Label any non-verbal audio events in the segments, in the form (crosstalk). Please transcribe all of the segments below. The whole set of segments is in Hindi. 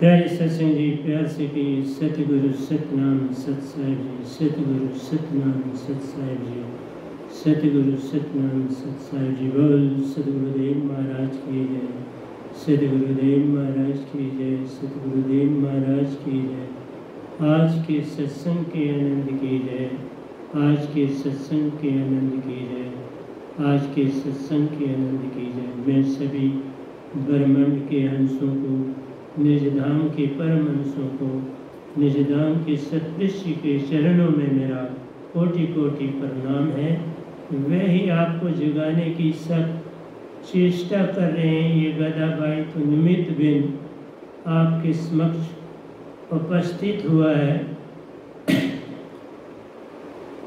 प्यारे सत्संग जी, प्यार से सतगुरु सतनाम सत साहिब जी, सतगुरु सतनाम सत जी, सतगुरु सतनाम सत जी, बोल सतगुरुदेव महाराज की जय, सतगुरुदेव महाराज की जय, सतगुरुदेव महाराज की जय। आज के सत्संग के आनंद की जय, आज के सत्संग के आनंद की जय, आज के सत्संग के आनंद की जय। मैं सभी ब्रह्मांड के अंशों को निजधाम के परम अंशों को, निज धाम के सतृष्य के चरणों में मेरा कोटि कोटि प्रणाम है। वह ही आपको जगाने की सब चेष्टा कर रहे हैं, ये गदा भाई तो निमित्त बिन आपके समक्ष उपस्थित हुआ है,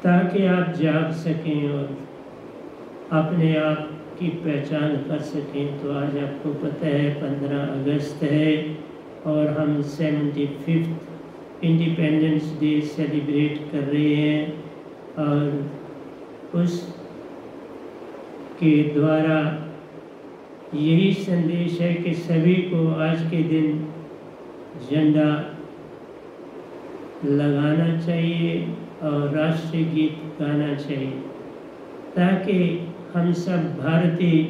ताकि आप जाग सकें और अपने आप की पहचान कर सकें तो आज आपको पता है पंद्रह अगस्त है और हम seventy fifth independence day celebrate कर रहे हैं और उस के द्वारा यही संदेश है कि सभी को आज के दिन झंडा लगाना चाहिए और राष्ट्रीय गीत गाना चाहिए, ताकि हम सब भारतीय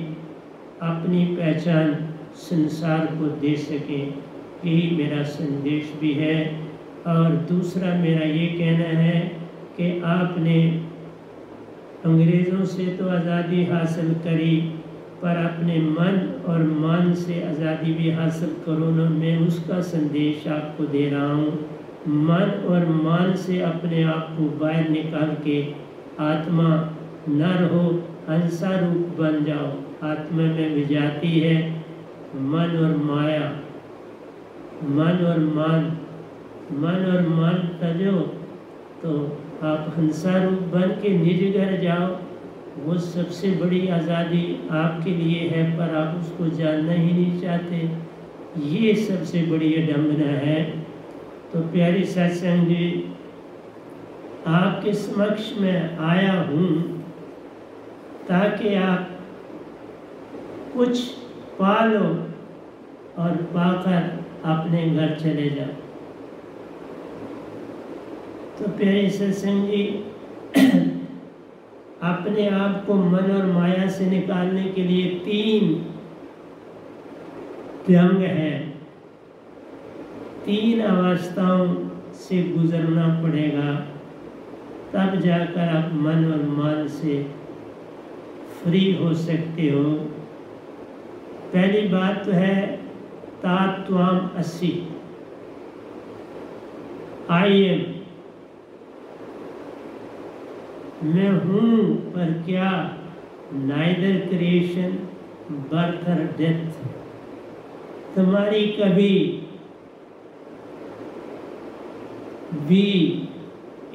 अपनी पहचान संसार को दे सकें। यही मेरा संदेश भी है। और दूसरा मेरा ये कहना है कि आपने अंग्रेज़ों से तो आज़ादी हासिल करी, पर अपने मन और मान से आज़ादी भी हासिल करो ना। मैं उसका संदेश आपको दे रहा हूँ। मन और मान से अपने आप को बाहर निकाल के आत्मा न रहो। हंसा रूप बन जाओ। आत्मा में विजाती है मन और माया। मन और मान। मन और मान तजो तो आप हंसा रूप बन के निज घर जाओ। वो सबसे बड़ी आज़ादी आपके लिए है, पर आप उसको जानना ही नहीं चाहते। ये सबसे बड़ी अडम्बना है। तो प्यारी सत्संग जी, आपके समक्ष में आया हूँ। ताकि आप कुछ पालो और पाकर अपने घर चले जाओ। तो प्यारे सत्संग जी, (clears throat) अपने आप को मन और माया से निकालने के लिए तीन व्यंग है। तीन अवस्थाओं से गुजरना पड़ेगा, तब जाकर आप मन और मान से फ्री हो सकते हो। पहली बात तो है तात्वाम असी आई एम मैं हूँ, पर क्या नाइदर क्रिएशन बर्थ और डेथ तुम्हारी कभी भी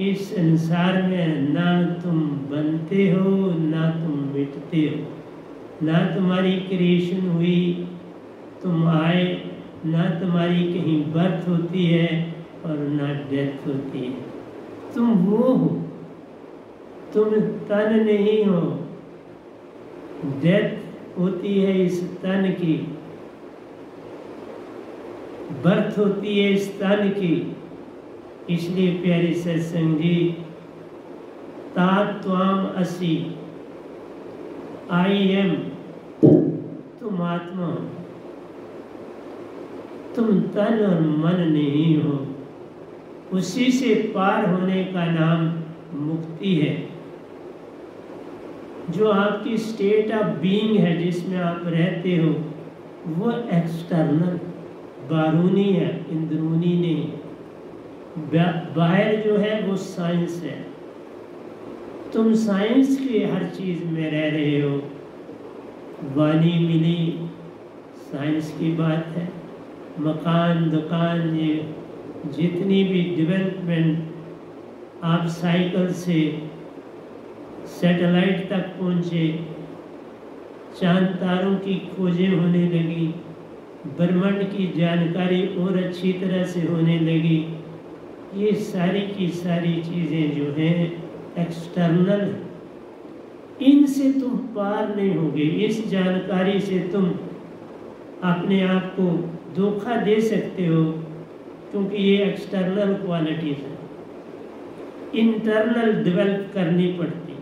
इस संसार में ना तुम बनते हो, ना तुम मिटते हो। ना तुम्हारी क्रिएशन हुई, तुम आए, ना तुम्हारी कहीं बर्थ होती है और ना डेथ होती है। तुम वो हो, तुम तन नहीं हो। डेथ होती है इस तन की बर्थ होती है इस तन की। इसलिए प्यारे सत्संग जी तात्वाम असी, आई एम, तुम आत्मा तुम तन और मन नहीं हो। उसी से पार होने का नाम मुक्ति है। जो आपकी स्टेट ऑफ़ बीइंग है, जिसमें आप रहते हो, वो एक्सटर्नल बारूनी है, इंदरूनी नहीं। बाहर जो है वो साइंस है। तुम साइंस की हर चीज़ में रह रहे हो। वानी मिली साइंस की बात है। मकान, दुकान, ये जितनी भी डेवलपमेंट आप साइकिल से सैटेलाइट तक पहुँचे, चाँद तारों की खोजें होने लगी, ब्रह्मांड की जानकारी और अच्छी तरह से होने लगी। ये सारी की सारी चीज़ें जो हैं एक्सटर्नल इनसे तुम पार नहीं होगे। इस जानकारी से तुम अपने आप को धोखा दे सकते हो, क्योंकि ये एक्सटर्नल क्वालिटीज है। इंटरनल डेवलप करनी पड़ती।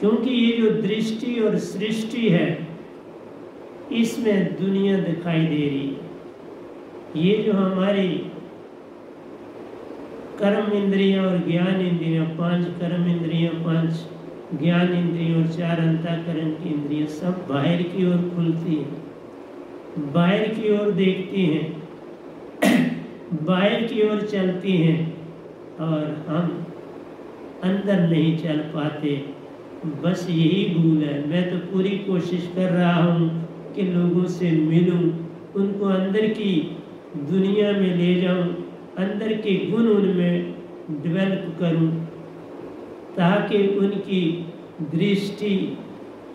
क्योंकि ये जो दृष्टि और सृष्टि है, इसमें दुनिया दिखाई दे रही है। ये जो हमारी कर्म इंद्रियाँ और ज्ञान इंद्रियाँ, पाँच कर्म इंद्रियाँ, पाँच ज्ञान इंद्रियों और चार अंताकरण की इंद्रियाँ सब बाहर की ओर खुलती है। बाहर की ओर देखती हैं, (clears throat) बाहर की ओर चलती हैं और हम अंदर नहीं चल पाते। बस यही भूल है। मैं तो पूरी कोशिश कर रहा हूँ कि लोगों से मिलूं, उनको अंदर की दुनिया में ले जाऊँ, अंदर के गुण उनमें डेवलप करूँ, ताकि उनकी दृष्टि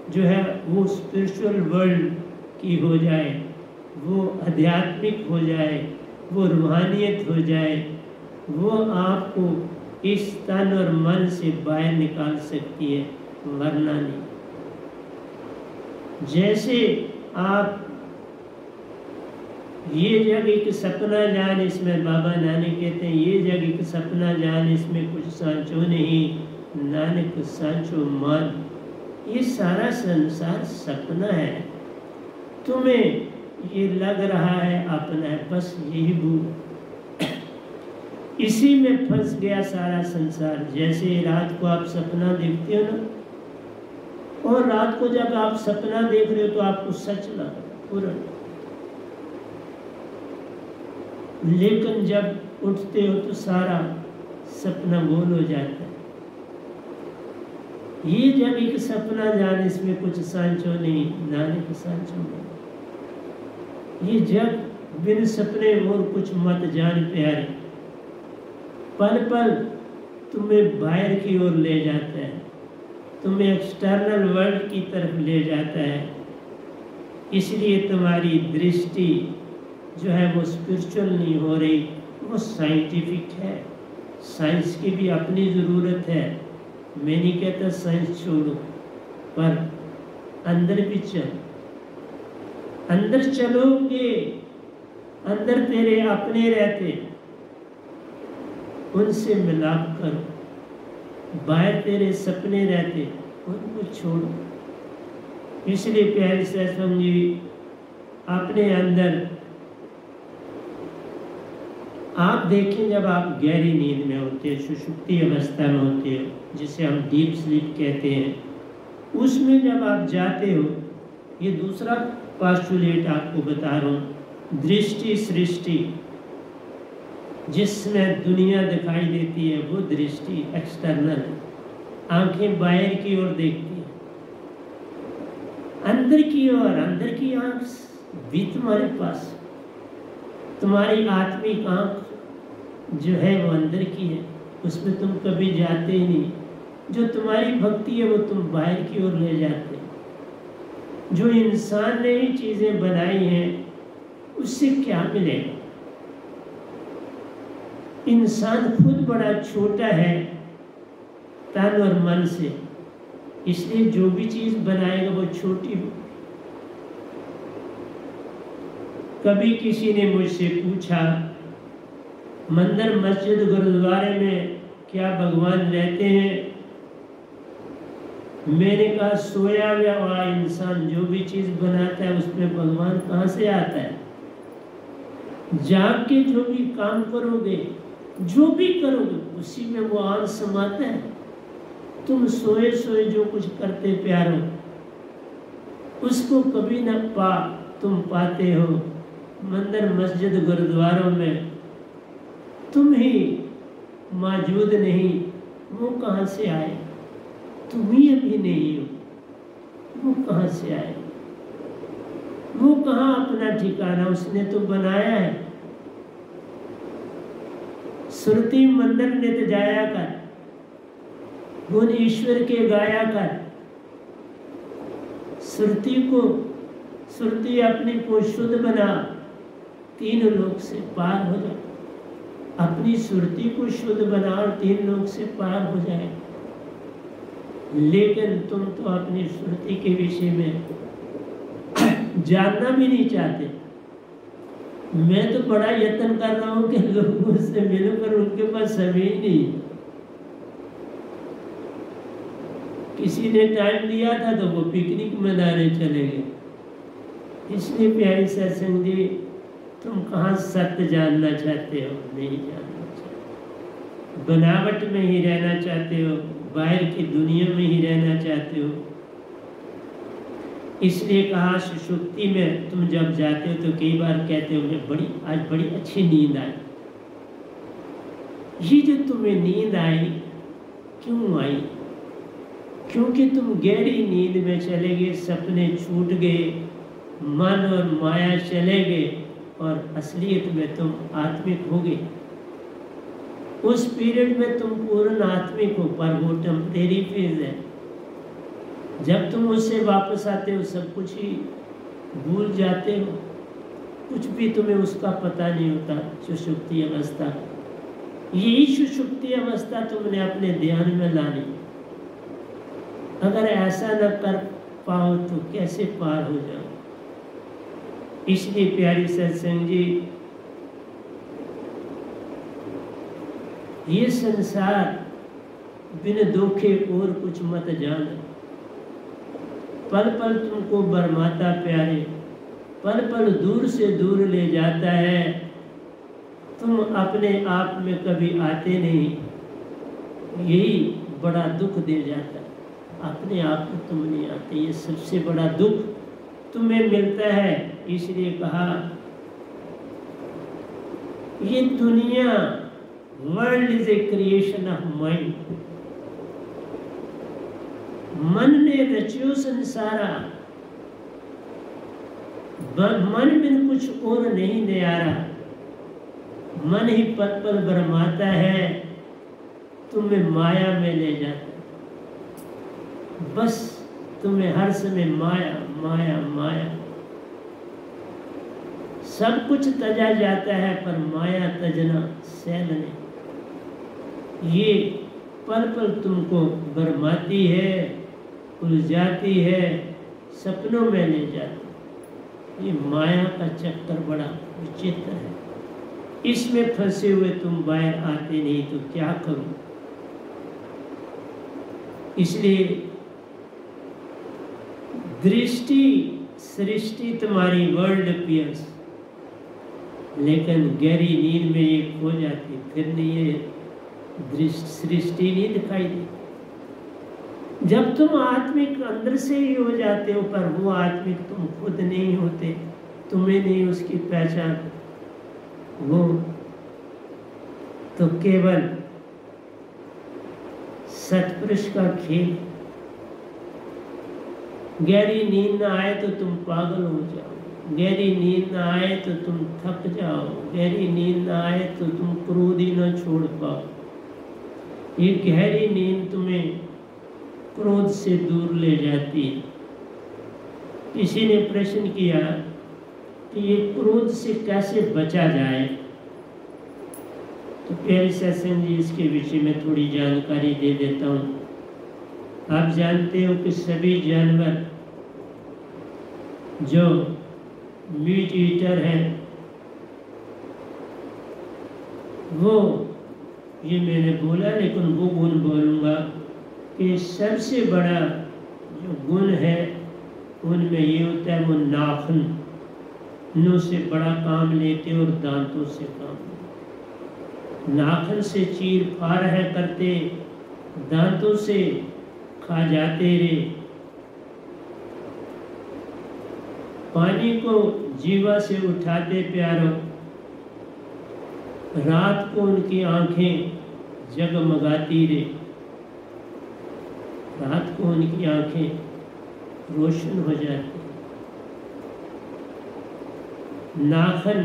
जो है वो स्पिरिचुअल वर्ल्ड की हो जाए, वो आध्यात्मिक हो जाए, वो रूहानियत हो जाए, वो आपको इस तन और मन से बाहर निकाल सकती है वरना नहीं। जैसे आप ये जग एक सपना जान इसमें बाबा नानक कहते हैं, ये जग एक सपना जान इसमें कुछ सांचो नहीं। नानक, सांचो मान। ये सारा संसार सपना है। तुम्हें ये लग रहा है अपना है, बस यही भूल (coughs) इसी में फंस गया सारा संसार। जैसे रात को आप सपना देखते हो ना, और रात को जब आप सपना देख रहे हो तो आपको सच लग, पूरा। लेकिन जब उठते हो तो सारा सपना गोल हो जाता है। ये जब एक सपना जाने इसमें कुछ सांचो नहीं, नाने के सांचो नहीं। ये जब बिन सपने और कुछ मत जान प्यारे पल पल तुम्हें बाहर की ओर ले जाता है, तुम्हें एक्सटर्नल वर्ल्ड की तरफ़ ले जाता है। इसलिए तुम्हारी दृष्टि जो है वो स्पिरिचुअल नहीं हो रही, वो साइंटिफिक है। साइंस की भी अपनी ज़रूरत है। मैं नहीं कहता साइंस छोड़ो, पर अंदर भी चल। अंदर चलोगे, अंदर तेरे अपने रहते। उनसे मिलाप करो। बाहर तेरे सपने रहते, उनको छोड़ो। इसलिए प्यारे सत्संग जी अपने अंदर आप देखें जब आप गहरी नींद में होते हैं, सुषुप्ति अवस्था में होते हो, जिसे हम डीप स्लीप कहते हैं, उसमें जब आप जाते हो, ये दूसरा पास्टुलेट आपको बता रहा हूँ, दृष्टि सृष्टि, जिसमें दुनिया दिखाई देती है, वो दृष्टि एक्सटर्नल आँखें बाहर की ओर देखती है। अंदर की ओर, अंदर की आँख भी तुम्हारे पास, तुम्हारी आत्मिक आँख जो है वो अंदर की है, उसमें तुम कभी जाते ही नहीं। जो तुम्हारी भक्ति है, वो तुम बाहर की ओर ले जाते जो इंसान ने ही चीज़ें बनाई हैं, उससे क्या मिलेगा? इंसान खुद बड़ा छोटा है, तन और मन से। इसलिए जो भी चीज़ बनाएगा, वो छोटी हो। कभी किसी ने मुझसे पूछा मंदिर, मस्जिद, गुरुद्वारे में क्या भगवान रहते हैं? मैंने कहा सोया हुआ इंसान जो भी चीज़ बनाता है, उसमें भगवान कहाँ से आता है? जाग के जो भी काम करोगे, जो भी करोगे, उसी में वो आन समाता है। तुम सोए सोए जो कुछ करते प्यारो उसको कभी न पा, तुम पाते हो। मंदिर, मस्जिद, गुरुद्वारों में तुम ही मौजूद नहीं, वो कहाँ से आए? तुम ही अभी नहीं हो, वो कहाँ से आए? वो कहाँ अपना ठिकाना उसने तो बनाया है? सुरती मंदिर ने तो जाया कर, गुण ईश्वर के गाया कर। सुरती को, सुरती अपने को शुद्ध बना, तीन लोग से पार हो जाए अपनी सुरती को शुद्ध बना और तीन लोग से पार हो जाए। लेकिन तुम तो अपनी सुरती के विषय में जानना भी नहीं चाहते। मैं तो बड़ा यत्न कर रहा हूँ कि लोगों से मिलूं, पर उनके पास समय ही नहीं। किसी ने टाइम दिया था तो वो पिकनिक मनाने चले गए। इसलिए प्यारी सत्संग जी तुम कहाँ सत्य जानना चाहते हो? नहीं जानना चाहते। बनावट में ही रहना चाहते हो? बाहर की दुनिया में ही रहना चाहते हो? इसलिए कहा, सुषुप्ति में तुम जब जाते हो तो कई बार कहते हो मुझे बड़ी, आज बड़ी अच्छी नींद आई। ये जो तुम्हें नींद आई, क्यों आई? क्योंकि तुम गहरी नींद में चले गए, सपने छूट गए, मन और माया चले गए। और असलियत में तुम आत्मिक हो गए उस पीरियड में तुम पूर्ण आत्मिक हो पर वो टेम्परेरी फ़ेज़ है। जब तुम उससे वापस आते हो, सब कुछ ही भूल जाते हो। कुछ भी तुम्हें उसका पता नहीं होता, सुषुप्ति अवस्था। यही सुषुप्ति अवस्था तुमने अपने ध्यान में लानी। अगर ऐसा न कर पाओ तो कैसे पार हो जाओ? इसलिए प्यारी सत्संग जी। ये संसार बिन धोखे और कुछ मत जाना। पल पल तुमको बरमाता प्यारे पल पल दूर से दूर ले जाता है। तुम अपने आप में कभी आते नहीं। यही बड़ा दुख दे जाता है। अपने आप में तुम नहीं आते, ये सबसे बड़ा दुख तुम्हें मिलता है, इसलिए कहा, ये दुनिया world is a creation of mind मन ने रचियो संसारा। मन में कुछ और नहीं न्यारा। मन ही पल पल भरमाता है, तुम्हें माया में ले जाता। बस तुम्हें हर समय माया माया माया सब कुछ तजा जाता है, पर माया तजना सहल नहीं। ये पल पल तुमको बरमाती है, उलझाती है, सपनों में ले जाती। ये माया का चक्कर बड़ा विचित्र है। इसमें फंसे हुए तुम बाहर आते नहीं तो क्या करो? इसलिए दृष्टि सृष्टि तुम्हारी वर्ल्ड पियर्स लेकिन गहरी नींद में ये खो जाती, फिर नहीं ये सृष्टि नहीं दिखाई देती। जब तुम आत्मिक अंदर से ही हो जाते हो, पर वो आत्मिक तुम खुद नहीं होते, तुम्हें नहीं उसकी पहचान वो तो केवल सतपुरुष का खेल। गहरी नींद ना आए तो तुम पागल हो जाओ। गहरी नींद ना आए तो तुम थक जाओ। गहरी नींद ना आए तो तुम क्रोध ही ना छोड़ पाओ। ये गहरी नींद तुम्हें क्रोध से दूर ले जाती है। किसी ने प्रश्न किया कि ये क्रोध से कैसे बचा जाए? तो प्यारे सत्संग जी, इसके विषय में थोड़ी जानकारी दे देता हूँ। आप जानते हो कि सभी जानवर जो मीट ईटर है, वो, ये मैंने बोला, लेकिन वो गुण बोलूँगा कि सबसे बड़ा जो गुण है, उनमें ये होता है वो नाखन। नो से बड़ा काम लेते और दांतों से काम नाखन से चीर फार है करते, दांतों से खा जाते रे। पानी को जीवा से उठाते प्यारो। रात को उनकी आँखें जगमगाती रे। रात को उनकी आँखें रोशन हो जाती नाखन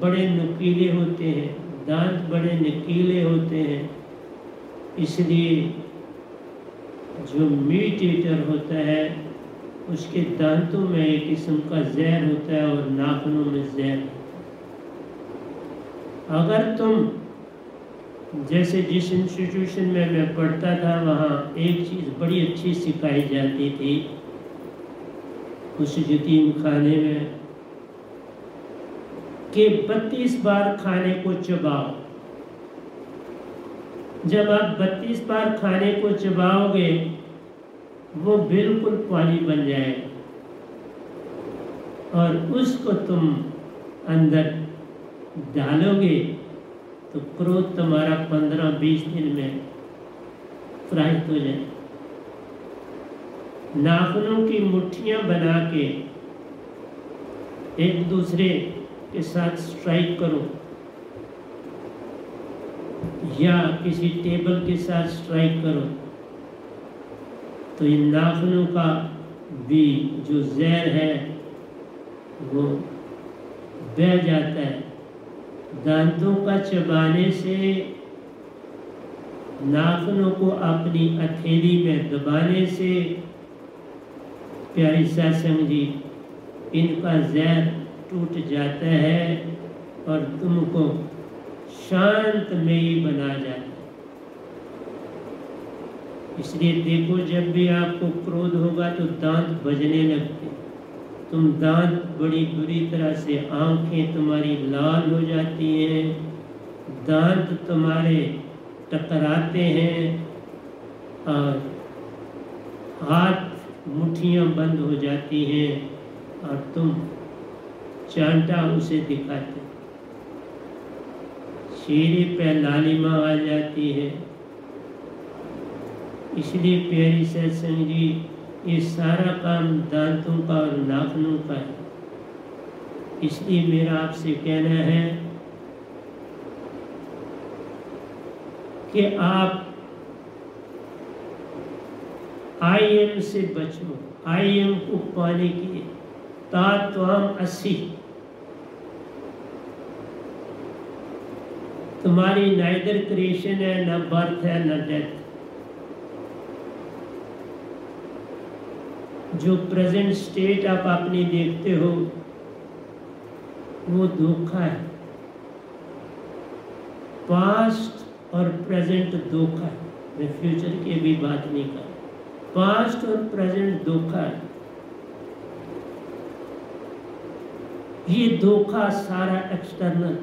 बड़े नुकीले होते हैं, दांत बड़े नुकीले होते हैं, इसलिए जो मीट ईटर होता है, उसके दांतों में एक किस्म का जहर होता है और नाखनों में जहर अगर तुम, जैसे जिस इंस्टीट्यूशन में मैं पढ़ता था, वहाँ एक चीज़ बड़ी अच्छी सिखाई जाती थी, उस यतीम खाने में, कि बत्तीस बार खाने को चबाओ। जब आप बत्तीस बार खाने को चबाओगे, वो बिल्कुल पानी बन जाएगा। और उसको तुम अंदर डालोगे तो क्रोध तुम्हारा पंद्रह बीस दिन में प्रहित हो जाए। नाखूनों की मुट्ठियाँ बना के एक दूसरे के साथ स्ट्राइक करो। या किसी टेबल के साथ स्ट्राइक करो। तो इन नाखूनों का भी जो जहर है, वो बह जाता है। दांतों का चबाने से नाखनों को अपनी हथेली में दबाने से, प्यारी सत्संग जी, इनका जहर टूट जाता है और तुमको शांतमयी बना है इसलिए देखो, जब भी आपको क्रोध होगा तो दांत बजने लगते। तुम दांत बड़ी बुरी तरह से आँखें तुम्हारी लाल हो जाती हैं। दांत तुम्हारे टकराते हैं और हाथ मुट्ठियाँ बंद हो जाती हैं और तुम चांटा उसे दिखाते। चेहरे पे लालिमा आ जाती है। इसलिए प्यारी सत्संग जी, ये सारा काम दांतों का और नाखनों का है। इसलिए मेरा आपसे कहना है कि आप आईएम से बचो, आईएम को पाने की तात्वाम अस्सी तुम्हारी नाइदर क्रिएशन है, न बर्थ है, न डेथ जो प्रेजेंट स्टेट आप अपनी देखते हो, वो धोखा है. पास्ट और प्रेजेंट धोखा है. मैं फ्यूचर की भी बात नहीं कर पास्ट और प्रेजेंट धोखा है. ये धोखा सारा एक्सटर्नल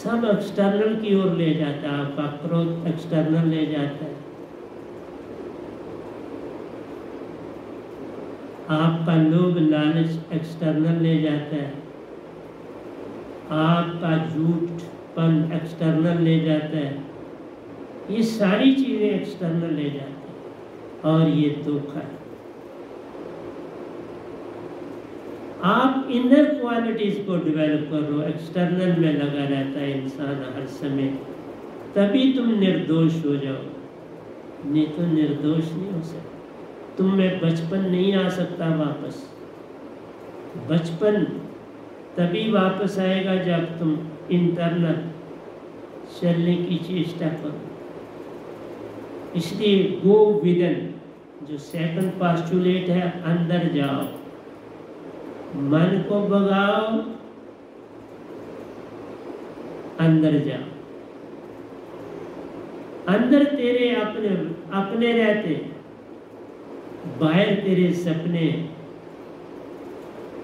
सब एक्सटर्नल की ओर ले जाता है, आपका क्रोध एक्सटर्नल ले जाता है। आपका लोभ लालच एक्सटर्नल ले जाता है। आपका झूठपन एक्सटर्नल ले जाता है। ये सारी चीज़ें एक्सटर्नल ले जाती हैं। और ये धोखा है। आप इनर क्वालिटीज को डेवलप करो एक्सटर्नल में लगा रहता है इंसान हर समय। तभी तुम निर्दोष हो जाओ। नहीं तो निर्दोष नहीं हो सकता। तुम में बचपन नहीं आ सकता वापस। बचपन तभी वापस आएगा जब तुम इंटरनल चलने की चेष्टा करो। इसलिए गो विदन जो सेकंड पास्टुलेट है, अंदर जाओ। मन को भगाओ, अंदर जाओ। अंदर तेरे अपने अपने रहते, बाहर तेरे सपने।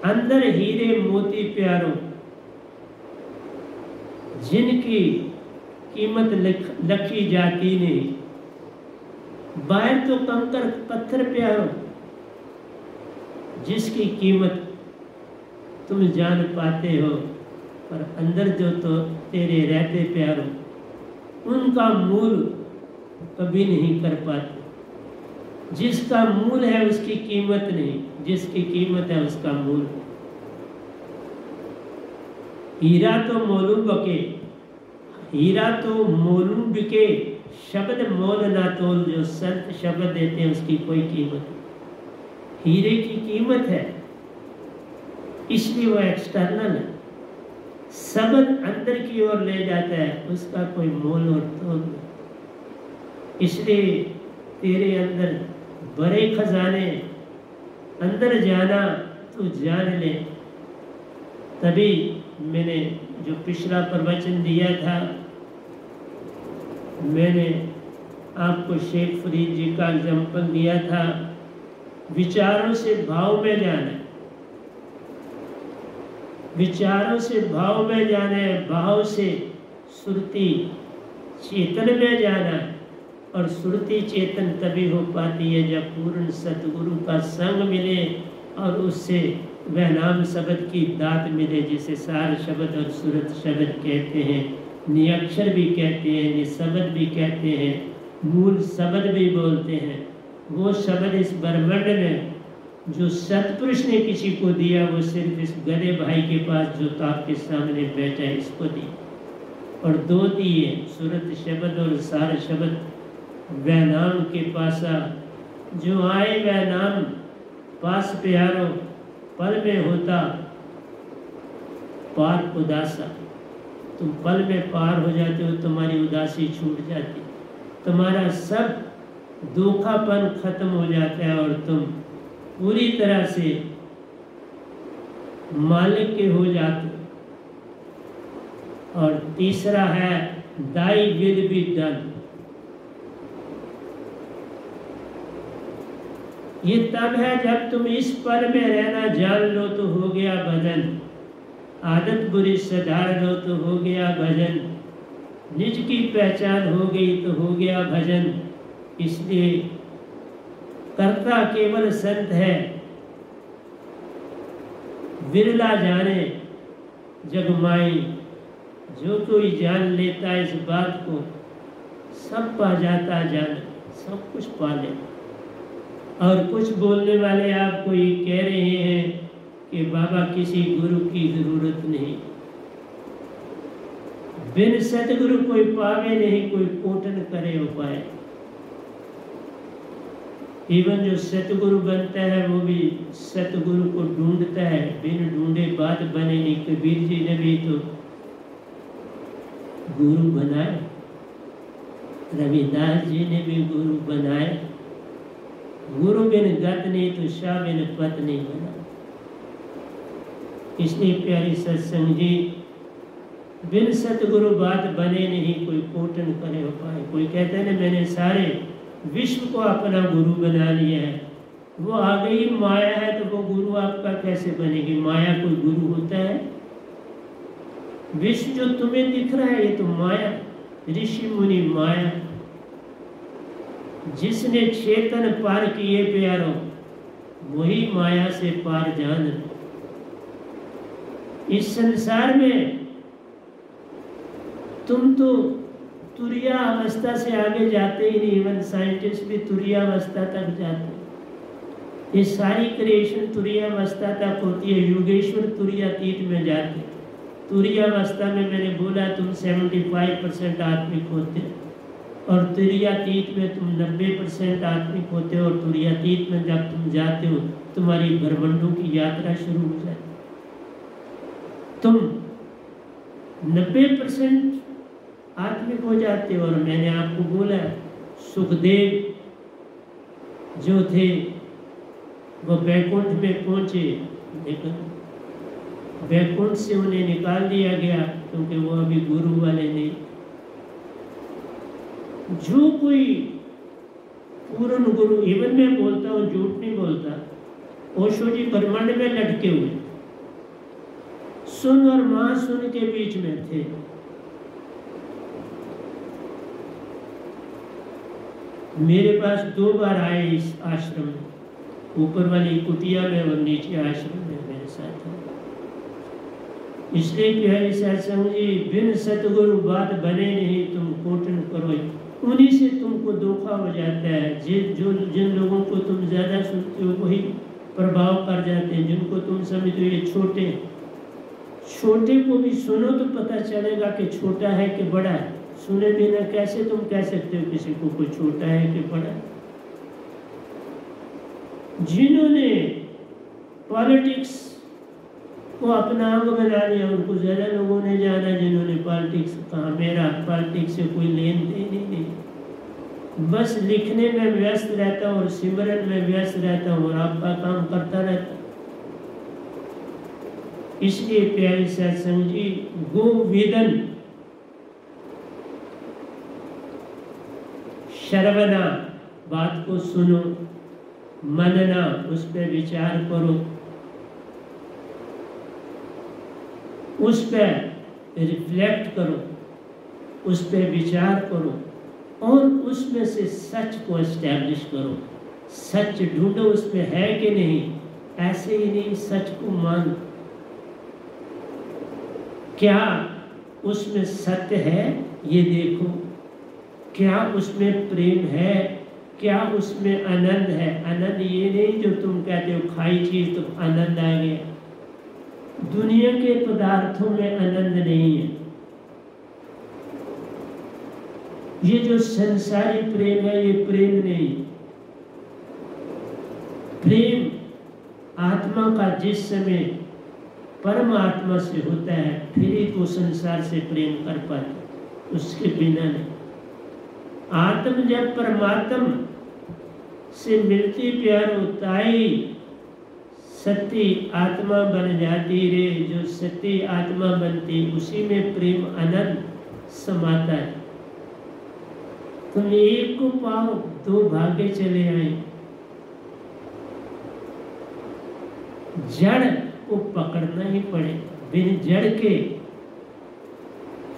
अंदर हीरे मोती प्यारो, जिनकी कीमत लखी जाती नहीं। बाहर तो कंकर, पत्थर प्यारो, जिसकी कीमत तुम जान पाते हो, पर अंदर जो तो तेरे रहते प्यारो, उनका मूल कभी नहीं कर पाते। जिसका मूल है उसकी कीमत नहीं, जिसकी कीमत है उसका मूल। हीरा तो मोलू बके हीरा तो मोलू बिके शब्द मोल ना तोल, जो संत शब्द देते हैं उसकी कोई कीमत। हीरे की कीमत है इसलिए वो एक्सटर्नल है। शब्द अंदर की ओर ले जाता है, उसका कोई मोल और तोल नहीं। इसलिए तेरे अंदर बड़े खजाने, अंदर जाना तो जान ले। तभी मैंने जो पिछला प्रवचन दिया था, मैंने आपको शेख फरीद जी का एग्ज़ाम्पल दिया था, विचारों से भाव में जाना। विचारों से, भाव में जाना है, भाव से श्रुति चेतन में जाना है। और श्रुति चेतन तभी हो पाती है जब पूर्ण सतगुरु का संग मिले और उससे वह नाम शब्द की दात मिले, जिसे सार शब्द और सूरत शब्द कहते हैं। नियक्षर भी कहते हैं, निशब्द भी कहते हैं, मूल शब्द भी बोलते हैं। वो शब्द इस ब्रह्मंड में जो सतपुरुष ने किसी को दिया, वो सिर्फ़ इस गधे भाई के पास जो ताप के सामने बैठा है, इसको दिया और दो दिए, सूरत शब्द और सार शब्द वह नाम के पासा। जो आए वह नाम पास प्यारो, पल में होता पार उदासा। तुम पल में पार हो जाते हो, तुम्हारी उदासी छूट जाती। तुम्हारा सब धोखापन खत्म हो जाता है और तुम पूरी तरह से मालिक के हो जाते। और तीसरा है, दाई विल बी डन ये तब है जब तुम इस पर में रहना जान लो तो हो गया भजन। आदत बुरी सुधार लो तो हो गया भजन। निज की पहचान हो गई तो हो गया भजन। इसलिए कर्ता केवल संत है। विरला जाने जगमाई जो कोई जान लेता इस बात को, सब पा जाता जान, सब कुछ पा ले। और कुछ बोलने वाले आपको ये कह रहे हैं कि बाबा किसी गुरु की ज़रूरत नहीं। बिन सतगुरु कोई पावे नहीं, कोई कोटन करे उपाय। इवन जो सतगुरु बनता है, वो भी सतगुरु को ढूंढता है। बिन ढूंढे बात बने नहीं कबीर जी ने भी तो गुरु बनाए। रविदास जी ने भी गुरु बनाए। गुरु बिन गत नहीं तो शाह बिन पत नहीं बना। इसलिए प्यारी सत्संग जी, बिन सतगुरु बात बने नहीं, कोई कोटन करे हो पाए। कोई कहते ना, मैंने सारे विश्व को अपना गुरु बना लिया है। वो आ गई माया है तो वो गुरु आपका कैसे बनेगी? माया कोई गुरु होता है? विश्व जो तुम्हें दिख रहा है, ये तो माया। ऋषि मुनि माया। जिसने चेतन पार किए प्यारो, वही माया से पार जान। इस संसार में तुम तो तुरिया अवस्था से आगे जाते ही नहीं इवन साइंटिस्ट भी तुरिया अवस्था तक जाते ये सारी क्रिएशन तुरिया अवस्था तक होती है, योगेश्वर तुरिया तीत में जाते तुरिया अवस्था में मैंने बोला, तुम 75 परसेंट आत्मिक होते और तुरियातीत में तुम 90 परसेंट आत्मिक होते और तुरियातीत में जब तुम जाते हो, तुम्हारी ब्रह्मंडों की यात्रा शुरू हो जाती तुम 90 परसेंट आत्मिक हो जाते और मैंने आपको बोला, सुखदेव जो थे, वो बैकुंठ में पहुँचे। बैकुंठ से उन्हें निकाल दिया गया, क्योंकि वो अभी गुरु वाले नहीं जो कोई पूर्ण गुरु इवन मैं बोलता हूँ, झूठ नहीं बोलता, ओशो जी ब्रह्मांड में लटके हुए। सुन और महासुन के बीच में थे। मेरे पास दो बार आए इस आश्रम में। ऊपर वाली कुटिया में और नीचे आश्रम में मेरे साथ इसलिए प्यारे सत्संग जी बिन सतगुरु बात बने नहीं, तुम कोटन करो। उन्हीं से तुमको धोखा हो जाता है। जिन जो, जिन लोगों को तुम ज़्यादा सुनते हो, वही प्रभाव कर जाते हैं। जिनको तुम समझते हो, ये छोटे छोटे को भी सुनो तो पता चलेगा कि छोटा है कि बड़ा है। सुने बिना कैसे तुम कह सकते हो किसी को कोई छोटा है कि बड़ा? जिन्होंने पॉलिटिक्स को अपना अंग बना लिया, उनको ज़्यादा लोगों ने जाना, जिन्होंने पॉलिटिक्स कहा, मेरा पॉलिटिक्स से कोई लेन देन ही नहीं। बस लिखने में व्यस्त रहता और सिमरन में व्यस्त रहता और आपका काम करता रहता इसलिए प्यारी सत्संग जी गो श्रवणा बात को सुनो, मनना, उस पर विचार करो। उस पर रिफ्लेक्ट करो, उस पर विचार करो, और उसमें से सच को एस्टेब्लिश करो। सच ढूंढो उसमें है कि नहीं, ऐसे ही नहीं, सच को मान। क्या उसमें सत्य है, ये देखो। क्या उसमें प्रेम है? क्या उसमें आनंद है? आनंद ये नहीं जो तुम कहते हो, खाई चीज़ तो आनंद आ गया। दुनिया के पदार्थों में आनंद नहीं है। ये जो संसारी प्रेम है, ये प्रेम नहीं। प्रेम आत्मा का जिस समय परमात्मा से होता है, फिर ही तो संसार से प्रेम कर पाते उसके बिना नहीं। आत्म जब परमात्म से मिलती प्यार होता ही सत्य आत्मा बन जाती रे। जो सत्य आत्मा बनती, उसी में प्रेम आनंद समाता है। तुम एक को पाओ, दो भागे चले आए। जड़ को पकड़ना ही पड़े। बिन जड़ के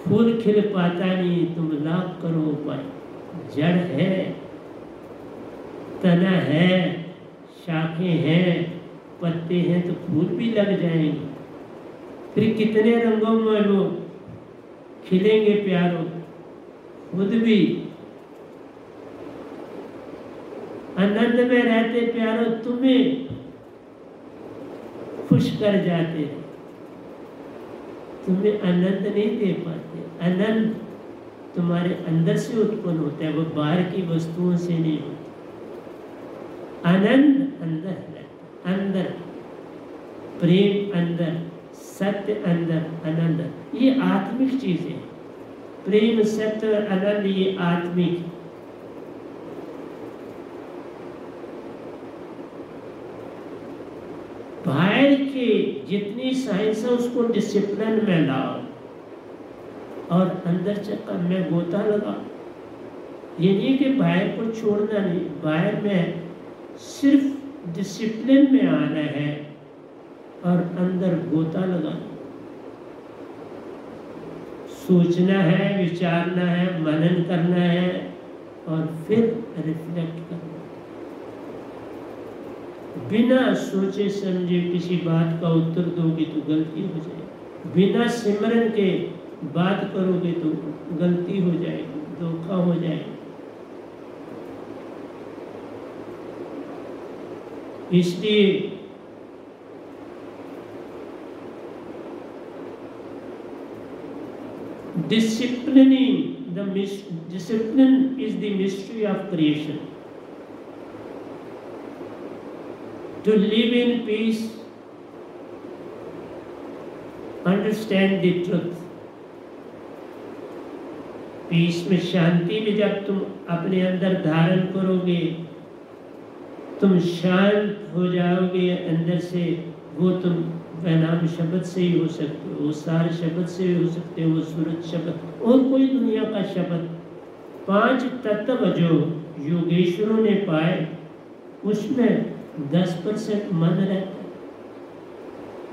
फूल खिल पाता नहीं, तुम लाभ करो उपाय। जड़ है, तना है, शाखें हैं, पत्ते हैं तो फूल भी लग जाएँगे। फिर कितने रंगों में वो खिलेंगे प्यारों? खुद भी। आनंद में रहते प्यारो, तुम्हें खुश कर जाते हैं। तुम्हें आनंद नहीं दे पाते। आनंद तुम्हारे अंदर से उत्पन्न होता है, वो बाहर की वस्तुओं से नहीं होता। आनंद अंदर अंदर। प्रेम अंदर, सत्य अंदर, आनंद। ये आत्मिक चीज़ है। प्रेम, सत्य आनंद, ये आत्मिक। बाहर के जितनी साइंस है, उसको डिसिप्लिन में लाओ। और अंदर चक्कर में गोता लगा। ये नहीं कि बाहर को छोड़ना नहीं, बाहर में सिर्फ़ डिसिप्लिन में आना है और अंदर गोता लगाना सोचना है, विचारना है, मनन करना है और फिर रिफ्लेक्ट करना। बिना सोचे समझे किसी बात का उत्तर दोगे तो गलती हो जाएगी। बिना सिमरन के बात करोगे तो गलती हो जाएगी, धोखा हो जाएगा। इसलिए disciplining the discipline is the mystery of creation to live in peace understand the truth peace में शांति में जब तुम अपने अंदर धारण करोगे, तुम शांत हो जाओगे अंदर से, वो तुम वहनाम शब्द से ही हो सकते हो सारे शब्द से ही हो सकते हो सूरज शब्द और कोई दुनिया का शब्द। पाँच तत्व जो योगेश्वरों ने पाए, उसमें दस परसेंट मन रहता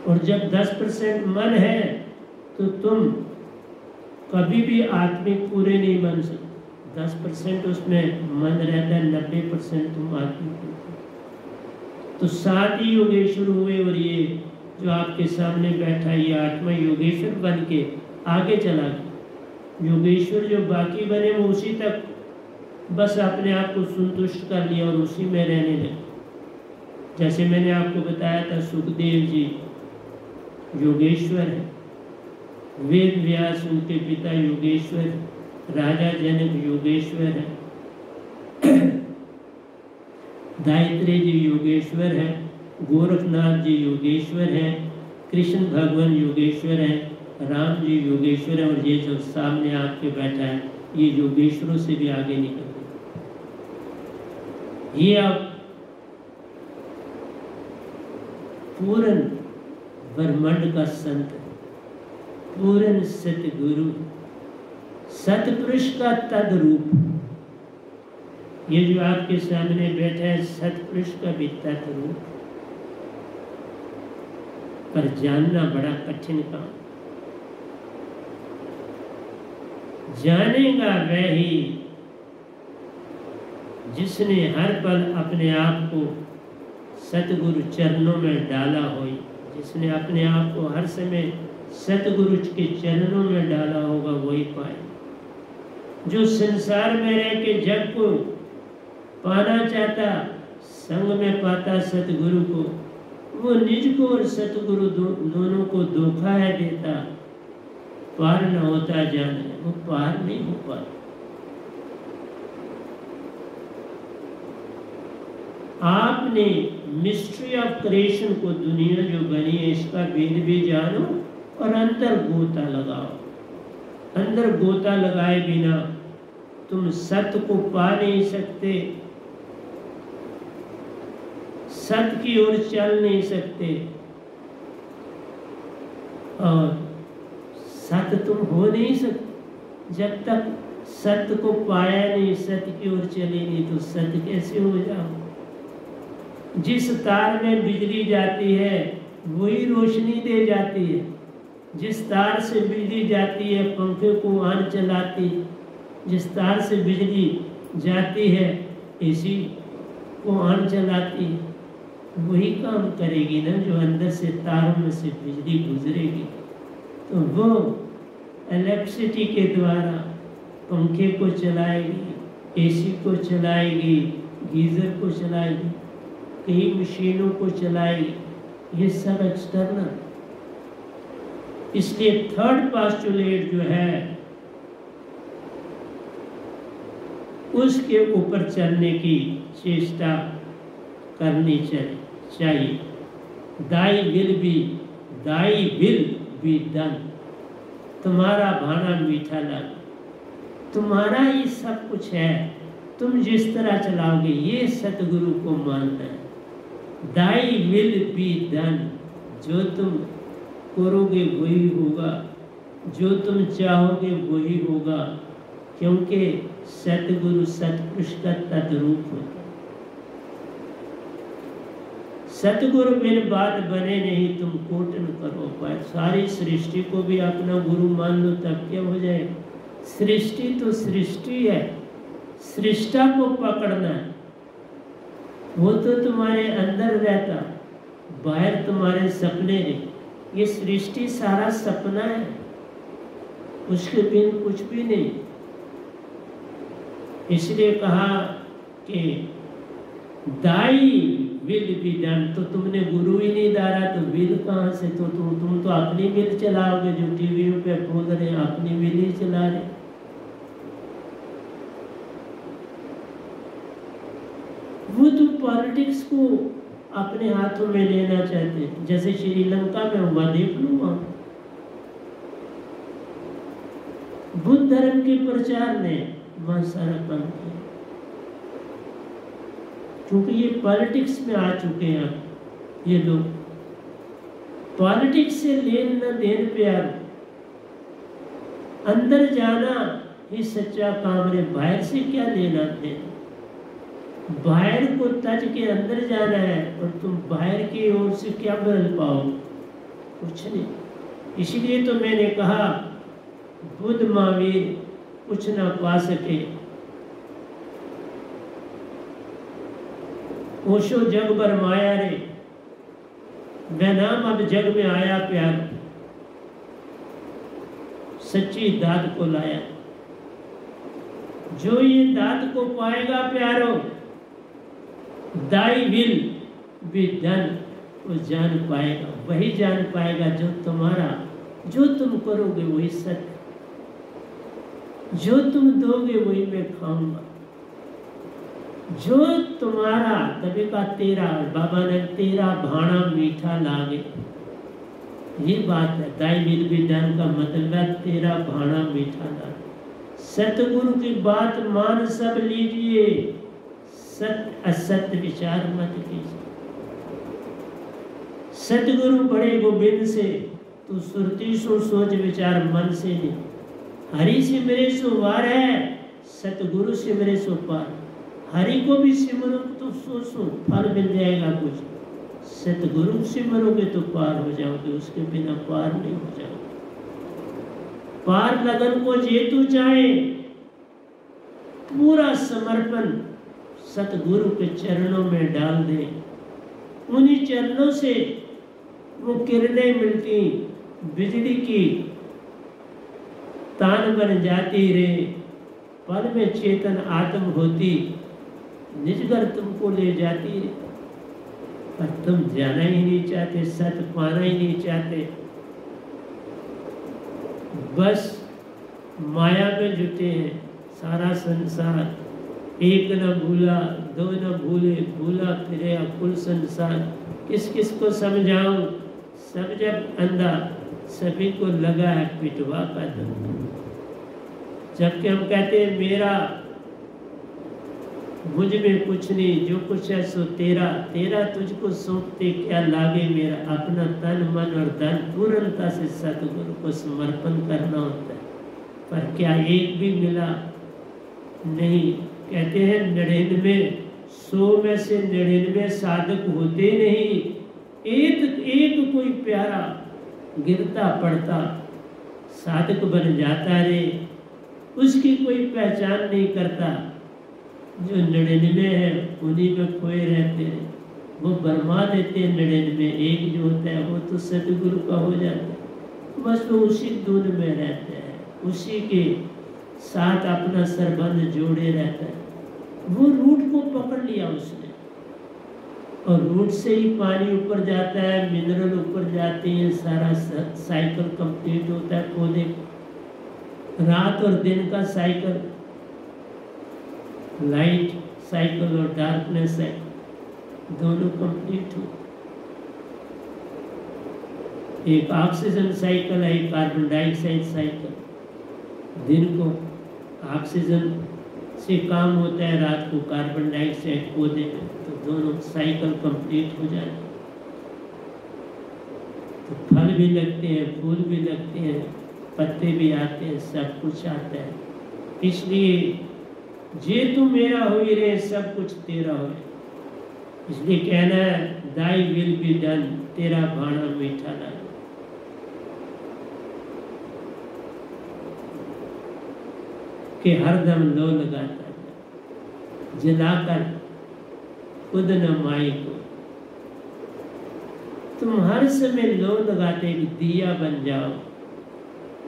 और जब दस परसेंट मन है तो तुम कभी भी आत्मिक पूरे नहीं बन सकते। दस परसेंट उसमें मन रहता है, नब्बे परसेंट तुम आत्मिक तो सात ही योगेश्वर हुए और ये जो आपके सामने बैठा ये आत्मा योगेश्वर बन के आगे चला गया। योगेश्वर जो बाकी बने वो उसी तक बस अपने आप को संतुष्ट कर लिया और उसी में रहने लगे। जैसे मैंने आपको बताया था, सुखदेव जी योगेश्वर है। वेद व्यास उनके पिता योगेश्वर, राजा जनक योगेश्वर है। दायित्रे (clears throat) जी योगेश्वर है, गोरखनाथ जी योगेश्वर है, कृष्ण भगवान योगेश्वर है, राम जी योगेश्वर है, और ये जो सामने आपके बैठा है, ये योगेश्वरों से भी आगे निकल ये आप पूर्ण ब्रह्मांड का संत पूर्ण सतगुरु। सतपुरुष का तद रूप ये जो आपके सामने बैठा है, सतपुरुष का भी तत्रूप पर जानना बड़ा कठिन काम। जानेगा वह ही जिसने हर पल अपने आप को सतगुरु चरणों में डाला हो, जिसने अपने आप को हर समय सतगुरु के चरणों में डाला होगा वही पाए। जो संसार में रह के जग को पाना चाहता संग में पाता सतगुरु को वो निज को और सतगुरु दो, दोनों को धोखा है देता। पार न होता जाने वो पार नहीं हो पाता। आपने मिस्ट्री ऑफ़ क्रिएशन को दुनिया जो बनी है इसका भेद भी जानो। और अंदर गोता लगाओ। अंदर गोता लगाए बिना तुम सत्य को पा नहीं सकते सत्य की ओर चल नहीं सकते। और सत्य तुम हो नहीं सकते जब तक सत्य को पाया नहीं सत्य की ओर चले नहीं तो सत्य कैसे हो जाओ? जिस तार में बिजली जाती है, वही रोशनी दे जाती है। जिस तार से बिजली जाती है, पंखे को आन चलाती, जिस तार से बिजली जाती है एसी को आन चलाती। वही काम करेगी ना जो अंदर से तार में से बिजली गुजरेगी। तो वो इलेक्ट्रिसिटी के द्वारा पंखे को चलाएगी एसी को चलाएगी, गीज़र को चलाएगी, कई मशीनों को चलाएगी। ये सब एक्सटर्नल इसलिए थर्ड पास्टुलेट जो है, उसके ऊपर चलने की चेष्टा करनी चाहिए। Thy will be thy will be done तुम्हारा भाना मीठा लग। तुम्हारा ही सब कुछ है। तुम जिस तरह चलाओगे, ये सतगुरु को मानना है। दाई विल बी डन जो तुम करोगे वही होगा। जो तुम चाहोगे वही होगा, क्योंकि सतगुरु सतपुरुष का तत्रूप होता सतगुरु बिन बात बने नहीं, तुम कोटन करो। पाए सारी सृष्टि को भी अपना गुरु मान लो, तब क्या हो जाए सृष्टि तो सृष्टि है। सृष्टा को पकड़ना है। वो तो तुम्हारे अंदर रहता, बाहर तुम्हारे सपने ने ये सृष्टि सारा सपना है। उसके बिन कुछ भी नहीं। इसलिए कहा कि, दाई विल बी डन। तो तुमने गुरु ही नहीं डाला तो विल कहाँ से? तो तुम तुम तो अपनी विल चलाओगे जो टीवी पे बोल रहे अपनी विल ही चला रहे वो तो पॉलिटिक्स को अपने हाथों में लेना चाहते हैं। जैसे श्रीलंका में हुआ, देख लो बुद्ध धर्म के प्रचार ने वहाँ सारा काम किया। क्योंकि ये पॉलिटिक्स में आ चुके हैं ये लोग। पॉलिटिक्स से लेन न देन प्यार, अंदर जाना ही सच्चा काम है, बाहर से क्या लेना देना? बाहर को तज के अंदर जाना है और तुम बाहर की ओर से क्या बदल पाओ? कुछ नहीं। इसलिए तो मैंने कहा, बुद्ध महावीर कुछ ना पा सके। ओशो जग पर माया रे। मैं नाम अब जग में आया, प्यार। सच्ची दाद को लाया। जो ये दाद को पाएगा, प्यारो दाई विल बी डन वो जान पाएगा, वही जान पाएगा जो तुम्हारा, जो तुम करोगे वही सत्य। जो तुम दोगे वही मैं खाऊँगा। जो तुम्हारा तभी का तेरा बाबा ने तेरा भाणा मीठा लागे, ये बात है, दाई मिल भी डन का मतलब है तेरा भाणा मीठा लागे। सतगुरु की बात मान सब लीजिए। सत्य असत्य विचार मत कीजिए। सतगुरु बड़े गोविंद से तो सुरती सो सोच विचार मन से नहीं हरि से मेरे सो वार है, सतगुरु से मेरे सो पार। हरि को भी सिमरो तो सोचो फल मिल जाएगा कुछ सतगुरु सिमरोगे तो पार हो जाओगे, उसके बिना पार नहीं हो जाओगे। पार लगन को जेतु चाहे, पूरा समर्पण सतगुरु के चरणों में डाल दे। उन्हीं चरणों से वो किरणें मिलती, बिजली की तान बन जाती रे पल में चेतन आत्म होती, निजगर तुमको ले जाती। रे पर तुम जाना ही नहीं चाहते सत पाना ही नहीं चाहते। बस माया में जुटे हैं सारा संसार। एक न भूला, दो न भूले, भूला फिरे कुल संसार। किस किस को समझाऊं? सब जब अंधा, सभी को लगा है पिटवा का दम जबकि हम कहते हैं, मेरा, मुझमें कुछ नहीं, जो कुछ है सो तेरा। तेरा तुझको सौंपते क्या लागे मेरा? अपना तन, मन और धन पूर्णता से सतगुरु को समर्पण करना होता है। पर क्या एक भी मिला नहीं? कहते हैं, नड़िनवे, सौ में से नड़िनवे साधक होते नहीं। एक एक कोई प्यारा गिरता पड़ता, साधक बन जाता रे। उसकी कोई पहचान नहीं करता। जो नड़िनवे है, उन्हीं में खोए रहते हैं। वो बरमा देते हैं नड़िनवे, एक जो होता है, वो तो सतगुरु का हो जाता है। बस वो उसी धुन में रहते हैं, उसी के साथ अपना सरबंध जोड़े रहता है वो रूट को पकड़ लिया उसने। और रूट से ही पानी ऊपर जाता है, मिनरल ऊपर जाते हैं, सारा साइकिल कंप्लीट होता है पौधे रात और दिन का साइकिल। लाइट साइकिल और डार्कनेस है। दोनों कंप्लीट हो। एक ऑक्सीजन साइकिल है, एक कार्बन डाइऑक्साइड साइकिल दिन को ऑक्सीजन से काम होता है, रात को कार्बन डाइऑक्साइड को में तो दोनों साइकिल कंप्लीट हो जाए। तो फल भी लगते हैं, फूल भी लगते हैं, पत्ते भी आते हैं, सब कुछ आता है। इसलिए जे तू मेरा हो ही रहे, सब कुछ तेरा हो इसलिए कहना है दाई विल बी डन तेरा भाणा मीठा लगे कि हरदम लो लगाता है। जलाकर खुद न माई को। तुम हर समय लो लगाते एक दिया बन जाओ।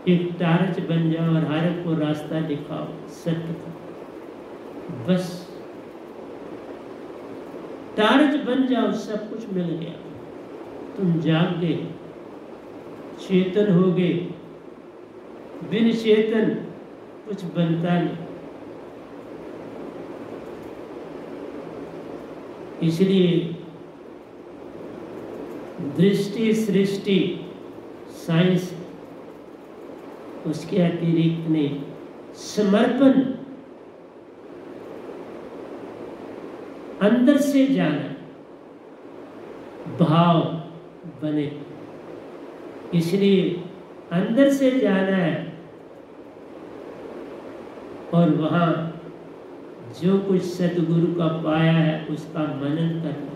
एक टार्च बन जाओ और हर को रास्ता दिखाओ, सत्य का। बस। टार्च बन जाओ, सब कुछ मिल गया। तुम जाग गए। चेतन हो गए। बिन चेतन कुछ बनता नहीं। इसलिए दृष्टि सृष्टि, साइंस, उसके अतिरिक्त नहीं, समर्पण। अंदर से जाना, भाव बने। इसलिए अंदर से जाना है। और वहाँ जो कुछ सतगुरु का पाया है, उसका मनन करना।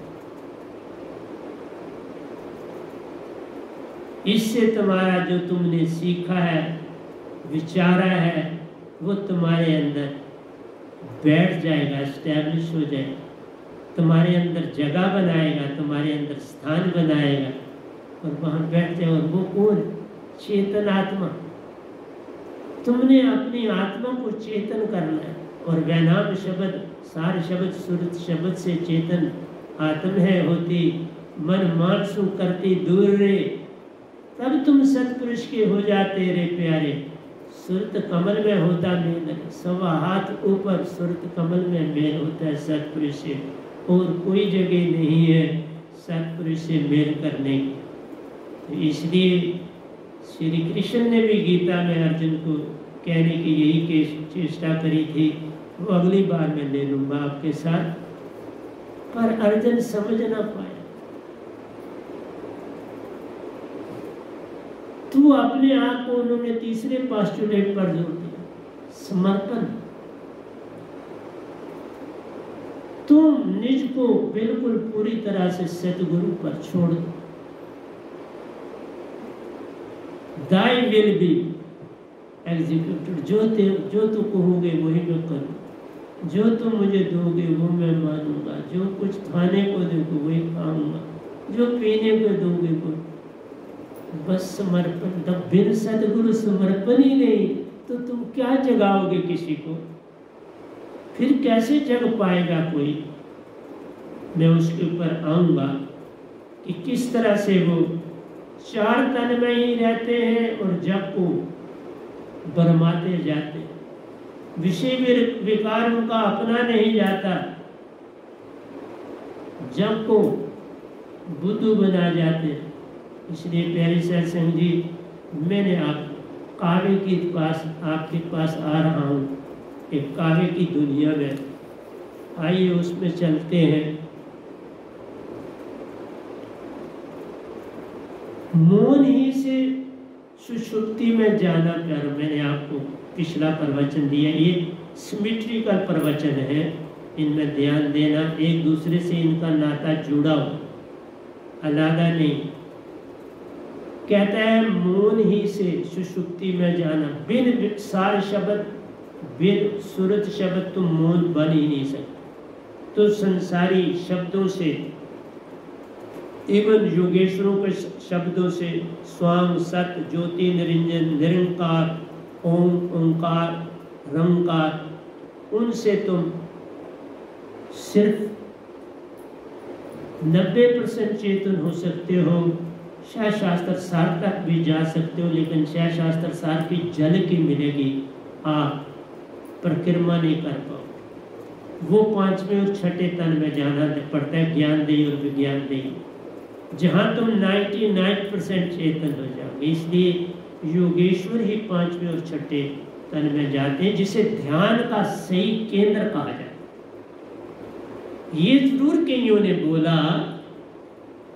इससे तुम्हारा जो तुमने सीखा है, विचारा है, वो तुम्हारे अंदर बैठ जाएगा स्टैब्लिश हो जाएगा। तुम्हारे अंदर जगह बनाएगा, तुम्हारे अंदर स्थान बनाएगा। और वहाँ बैठ जाए, और वो कौन? चेतन आत्मा। तुमने अपनी आत्मा को चेतन करना है और वैनाम शब्द, सार शब्द, सुरत शब्द से चेतन आत्म है, होती मन मानसू करती दूर रे। तब तुम सतपुरुष के हो जाते रे प्यारे। सुरत कमल में होता मेल, सवा हाथ ऊपर सुरत कमल में मेल होता है सतपुरुष से। और कोई जगह नहीं है सतपुरुष से मेल करने तो इसलिए श्री कृष्ण ने भी गीता में अर्जुन को कहने की यही चेष्टा करी थी, वो अगली बार मैं ले लूँगा आपके साथ। पर अर्जुन समझ ना पाया। तू अपने आप को उन्होंने तीसरे पास्टुलेट पर ज़ोर दिया। समर्पण। तुम निज को बिल्कुल पूरी तरह से सतगुरु पर छोड़ दो। दाई विल बी एग्जीक्यूटेड जो ते, जो तू कहोगे वही मैं करूँ। जो तुम मुझे दोगे वो मैं मानूँगा। जो कुछ खाने को दोगे वही खाऊँगा। जो पीने को दोगे वो बस समर्पण। तब बिन सदगुरु समर्पण ही नहीं। तो तुम क्या जगाओगे किसी को? फिर कैसे जग पाएगा कोई? मैं उसके ऊपर आऊँगा कि किस तरह से वो चार तन में ही रहते हैं और जब को बरमाते जाते विषय विकार उनका अपना नहीं जाता। जब को बुद्धू बना जाते इसलिए प्यारी सत्संग जी, मैंने आप, काव्य के पास, आपके पास आ रहा हूँ। एक काव्य की दुनिया में आइए, उसमें चलते हैं। मौन ही से सुषुप्ति में जाना प्यार, मैंने आपको पिछला प्रवचन दिया, ये सिमिट्रिकल प्रवचन है। इनमें ध्यान देना, एक दूसरे से इनका नाता जुड़ा हो। अलगा नहीं। कहता है मौन ही से सुषुप्ति में जाना। बिन सार शब्द, बिन सूरत शब्द तुम मौन बन ही नहीं सकते। तो संसारी शब्दों से एवं योगेश्वरों के शब्दों से स्वाम सत, ज्योति, निरंजन, निरंकार ओम ओंकार, रंकार, उनसे तुम सिर्फ़ नब्बे परसेंट चेतन हो सकते हो। शाह शास्त्र सार तक भी जा सकते हो, लेकिन शाह शास्त्र सार की जल की मिलेगी। आप परिक्रमा नहीं कर पाओ वो पाँचवें और छठे तन में जाना पड़ता है, ज्ञान दे और विज्ञान दे जहाँ तुम 99 परसेंट चेतन हो जाओगे। इसलिए योगेश्वर ही पाँचवें और छठे तन में जाते हैं, जिसे ध्यान का सही केंद्र कहा जाए ये ज़रूर कईयों ने बोला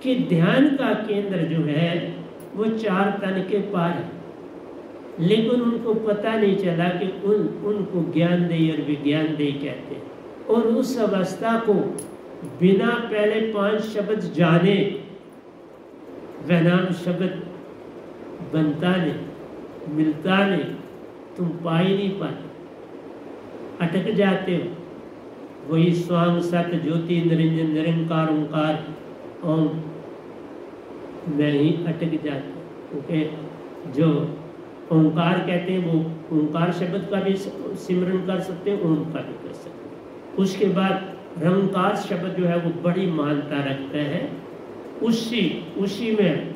कि ध्यान का केंद्र जो है, वो चार तन के पार है। लेकिन उनको पता नहीं चला कि उन, उनको ज्ञान दे और विज्ञान दे कहते हैं। और उस अवस्था को बिना पहले पाँच शब्द जाने वह शब्द बनता नहीं, मिलता नहीं, तुम पा ही नहीं पाते। अटक जाते हो। वही स्वांग सत ज्योति निरंजन निरंकार ओंकार, ओम। में ही अटक जाते क्योंकि जो ओंकार कहते हैं, वो ओंकार शब्द का भी सिमरन कर सकते हैं, ओम का भी कर सकते हैं। उसके बाद रंकार शब्द जो है, वो बड़ी मानता रखता है। उसी उसी में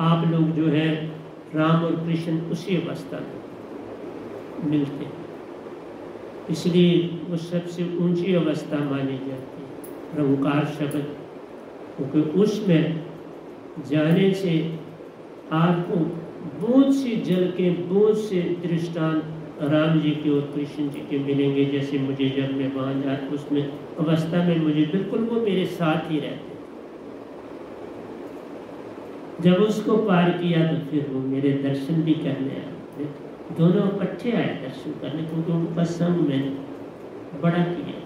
आप लोग जो है राम और कृष्ण उसी अवस्था में मिलते हैं। इसलिए वो सबसे ऊँची अवस्था मानी जाती है। रंकार शब्द, क्योंकि उसमें जाने से आपको बहुत सी जल के बहुत से दृष्टांत राम जी के और कृष्ण जी के मिलेंगे। जैसे मुझे जब मैं वहाँ जा, उसमें अवस्था में मुझे बिल्कुल वो मेरे साथ ही रहते जब उसको पार किया तो फिर वो मेरे दर्शन भी करने आए थे। दोनों इकट्ठे आए दर्शन करने, क्योंकि उनका संग मैंने बड़ा किया।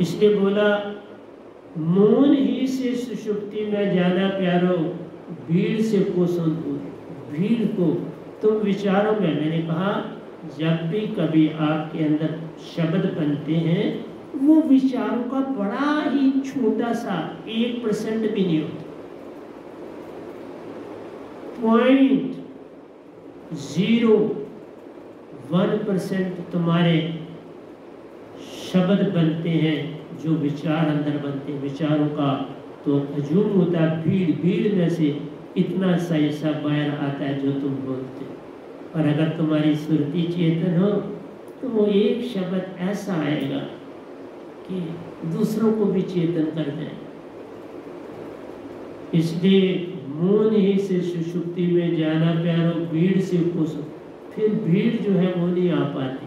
इसलिए बोला, मौन ही से सुषुप्ति में ज़्यादा प्यारो, भीड़ से कोसों दूर। भीड़ को तुम विचारों में। मैंने कहा, जब भी कभी आपके अंदर शब्द बनते हैं, वो विचारों का बड़ा ही छोटा सा एक परसेंट भी नहीं होता पॉइंट ज़ीरो वन परसेंट तुम्हारे शब्द बनते हैं, जो विचार अंदर बनते हैं, विचारों का। तो हजूम होता है, भीड़ भीड़ में से इतना सा ऐसा बाहर आता है जो तुम बोलते हो। और अगर तुम्हारी सुरती चेतन हो तो वो एक शब्द ऐसा आएगा कि दूसरों को भी चेतन कर जाए इसलिए मौन ही से सुषुप्ति में जाना प्यारो भीड़ से खुश फिर भीड़ जो है वो नहीं आ पाती।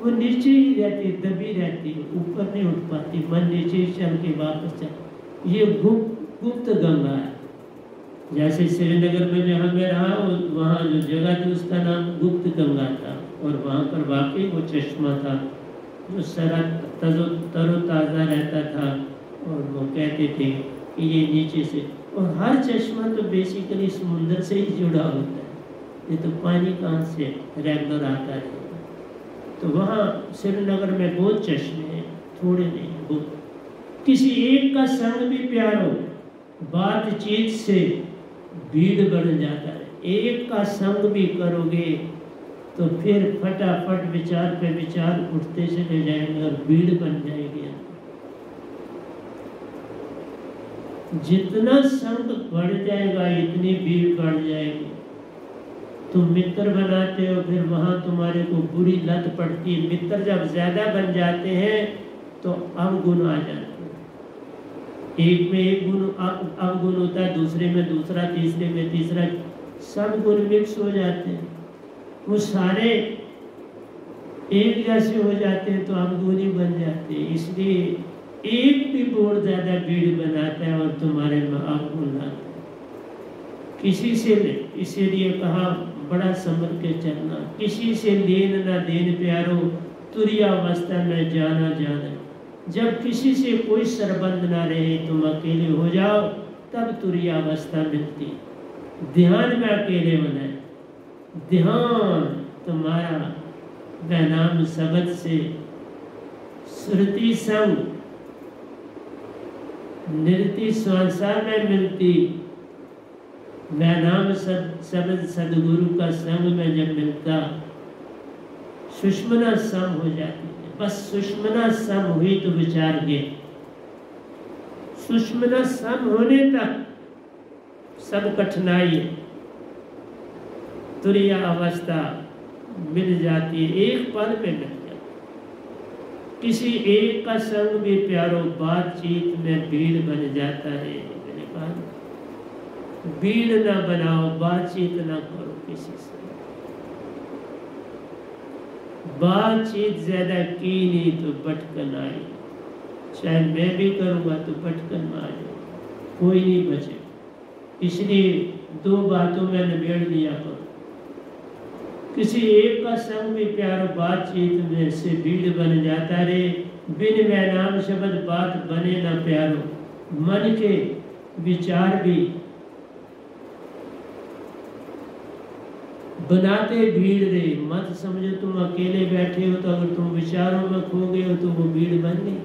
वो नीचे ही रहती, दबी रहती, ऊपर नहीं उठ पाती, मन नीचे चल के वापस चल ये गुप्त गुप्त गंगा है। जैसे श्रीनगर में जहाँ मैं रहा, वहाँ जो जगह थी उसका नाम गुप्त गंगा था, और वहाँ पर वाकई वो चश्मा था, जो तरो, तरोताज़ा रहता था, और वो कहते थे कि ये नीचे से और हर चश्मा तो बेसिकली समुंदर से ही जुड़ा होता है। ये तो पानी कहाँ से रेगुलर आता है। तो वहाँ श्रीनगर में बहुत चश्मे हैं, थोड़े नहीं, बहुत। किसी एक का संग भी प्यारो बातचीत से भीड़ बढ़ जाता है। एक का संग भी करोगे तो फिर फटाफट विचार पे विचार उठते चले जाएँगे और भीड़ बन जाएगी। जितना संग बढ़ जाएगा, इतनी भीड़ बढ़ जाएगी। तुम मित्र बनाते हो, फिर वहाँ तुम्हारे को बुरी लत पड़ती है। मित्र जब ज़्यादा बन जाते हैं तो अवगुण आ जाते हैं। एक में एक गुण अवगुण होता है, दूसरे में दूसरा, तीसरे में तीसरा। सब गुण मिक्स हो जाते हैं। वो सारे एक जैसे हो जाते हैं तो अवगुण ही बन जाते हैं। इसलिए एक भी बोर्ड ज़्यादा भीड़ बनाता है और तुम्हारे में अवगुण किसी से इसीलिए कहा, बड़ा संभल के चलना। किसी से लेन ना देन, प्यारो तुरियावस्था में जाना जाना। जब किसी से कोई सरबंध ना रहे, तुम अकेले हो जाओ, तब तुरियावस्था मिलती। ध्यान में अकेले बनाए ध्यान तुम्हारा वह नाम शब्द से। श्रुति संग नृति संसार में मिलती। मैं नाम शब्द सदगुरु का संग में जब मिलता, सुषमना सम हो जाती है। बस सुषमना सम हुई तो विचार गए सुषमना सम होने तक सब कठिनाई, तुरिया अवस्था मिल जाती है। एक पल में मिल किसी एक का संग भी प्यारो बातचीत में भीड़ बन जाता है। मैंने कहा, भीड़ ना बनाओ, बातचीत ना करो किसी से। बातचीत ज़्यादा की नहीं तो भटकन आई चाहे मैं भी करूँगा तो भटकन में आ जाए कोई नहीं बचे। इसलिए दो बातों में निबेड़ लिया करो। किसी एक का संग भी प्यारो बातचीत में से भीड़ बन जाता रे। बिन मैं नाम शब्द बात बने ना प्यारो। मन के विचार भी बनाते भीड़ रे। मत समझो तुम अकेले बैठे हो तो अगर तुम विचारों में खो गए हो तो वो भीड़ बन गई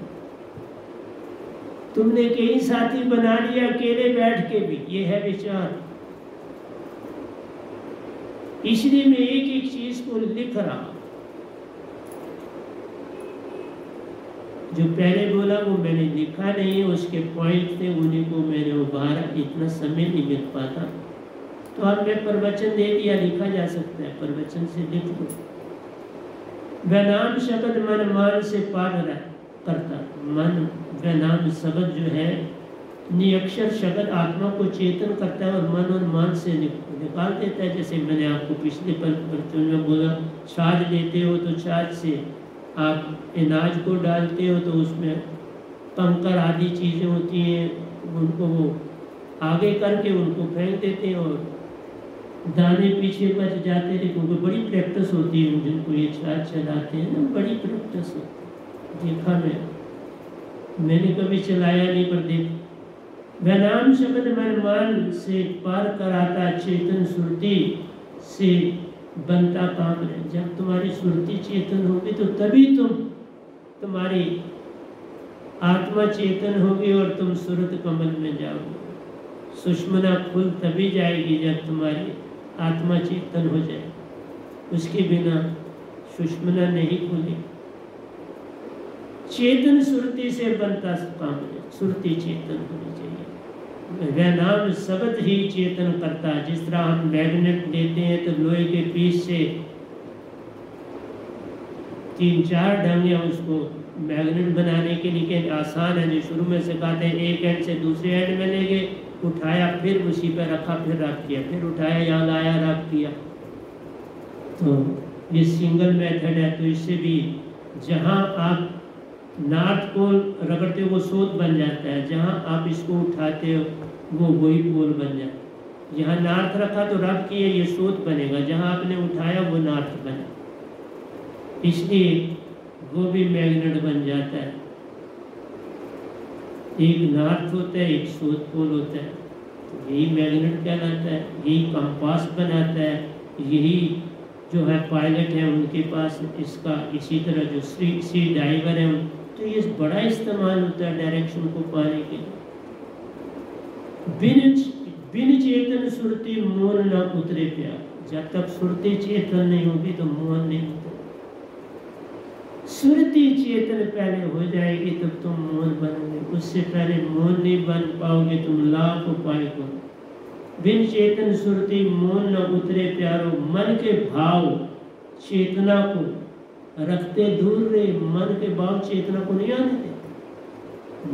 तुमने कई साथी बना लिया अकेले बैठ के भी। ये है विचार। इसलिए मैं एक एक चीज़ को लिख रहा जो पहले बोला, वो मैंने लिखा नहीं उसके पॉइंट थे, उन्हीं को मैंने उभारा इतना समय नहीं मिल पाता। तो अब मैं प्रवचन दे दिया, लिखा जा सकता है, प्रवचन से लिख दो। शब्द मन मान से पार करता। मन, वैनाम शब्द जो है नियक्षर शब्द आत्मा को चेतन करता है और मन और मान से निकाल देता है। जैसे मैंने आपको पिछले प्रवचन में बोला छाछ लेते हो तो छाछ से आप अनाज को डालते हो तो उसमें कंकर आदि चीज़ें होती हैं, उनको वो आगे करके उनको फेंक देते हैं और दाने पीछे बच जाते हैं। क्योंकि बड़ी प्रैक्टिस होती है जिनको ये छाछ चलाते हैं ना, बड़ी प्रैक्टिस होती है। देखा मैं, मैंने कभी चलाया नहीं, पर देख वैनाम शब्द मन मान से पार कराता चेतन सुरती से बनता काम है जब तुम्हारी सुरती चेतन होगी तो तभी तुम तुम्हारी आत्मा चेतन होगी और तुम सुरत कमल में जाओगे। सुषमना खुल तभी जाएगी जब तुम्हारी आत्मा चेतन हो जाए। उसके बिना सुषमना नहीं खुले। चेतन सुरति से बनता काम है सुरति चेतन होनी चाहिए। वह नाम शब्द ही चेतन करता, जिस तरह हम मैग्नेट लेते हैं तो लोहे के पीस से तीन चार ढंग है उसको मैग्नेट बनाने के लिए आसान है जो। शुरू में सिखाते हैं एक एंड से दूसरे एंड में लेंगे उठाया, फिर उसी पर रखा, फिर रख दिया, फिर उठाया, यहाँ लाया, रख दिया। तो ये सिंगल मेथड है तो इससे भी जहाँ आप नाट को रगड़ते वो सोत बन जाता है। जहाँ आप इसको उठाते हो, वो वही पोल बन जाता है। यहाँ नार्थ रखा तो रब किए ये सोत बनेगा। जहाँ आपने उठाया, वो नार्थ बना। इसलिए वो भी मैग्नेट बन जाता है। एक नार्थ होता है, एक साउथ पोल होता है। यही मैग्नेट कहलाता है, यही कंपास बनाता है, यही जो है पायलट है उनके पास, इसका इसी तरह जो सी सी ड्राइवर है बड़ा इस्तेमाल होता है डायरेक्शन को पाने के बिन बिन चेतन सुरती मोन न उतरे प्यार। जब तक सुरती चेतन नहीं होगी तो मोहन नहीं उतरे सुरती चेतन पहले हो जाएगी, तब तुम मोहन बनोगे। उससे पहले मोहन नहीं बन पाओगे, तुम लाख उपाय करो। बिन चेतन सुरती मोहन न उतरे प्यारो, मन के भाव, चेतना को रखते दूर रहे मन के भाव चेतना को नहीं आने दे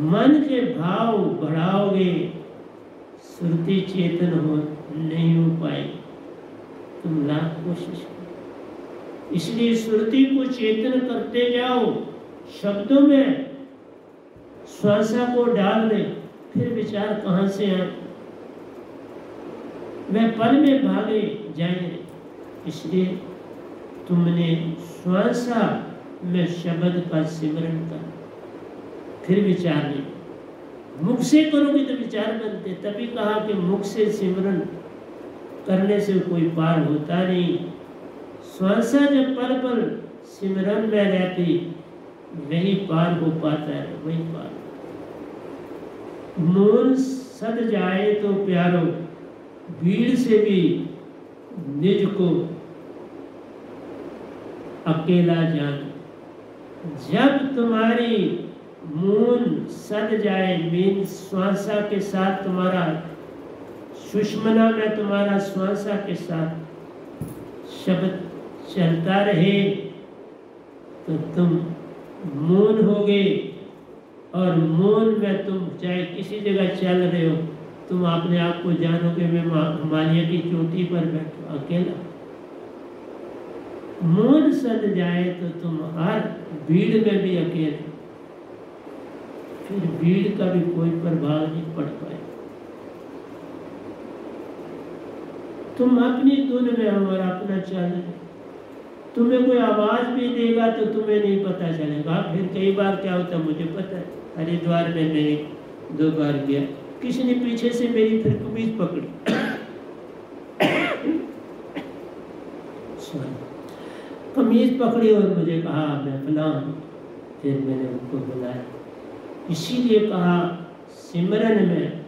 मन के भाव बढ़ाओगे सुरती चेतन हो, नहीं हो पाए तुम लाख कोशिश करो। इसलिए श्रुति को चेतन करते जाओ, शब्दों में श्वासा को डाल दे, फिर विचार कहाँ से आए? वह पल में भागे जाए इसलिए तुमने श्वासा में शब्द का सिमरण कर। फिर विचार नहीं। मुख से करोगे तो विचार बनते। तभी कहा कि मुख से सिमरण करने से कोई पार होता नहीं। श्वासा जब पल पल सिमरन में रहती, वही पार हो पाता है, वही पार। मूल सद जाए तो प्यारो, भीड़ से भी निज को अकेला जान। जब तुम्हारी मून सद जाए, मीन श्वासा के साथ तुम्हारा, सुषमना में तुम्हारा श्वासा के साथ शब्द चलता रहे तो तुम मून हो गए और मून में तुम चाहे किसी जगह चल रहे हो, तुम अपने आप को जानोगे, मैं हिमालय की चोटी पर बैठो, अकेला। मून सद जाए तो तुम हर भीड़ में भी अकेले। फिर भीड़ का भी कोई प्रभाव नहीं पड़ पाए। तुम अपनी धुन में हो और अपना चल तुम्हें कोई आवाज़ भी देगा तो तुम्हें नहीं पता चलेगा। फिर कई बार क्या होता मुझे पता है। हरिद्वार में मैंने दो बार गया किसी ने पीछे से मेरी फिर कमीज पकड़ी। कमीज पकड़ी और मुझे कहा, मैं फलां फिर मैंने उनको बुलाया। इसीलिए कहा, सिमरन में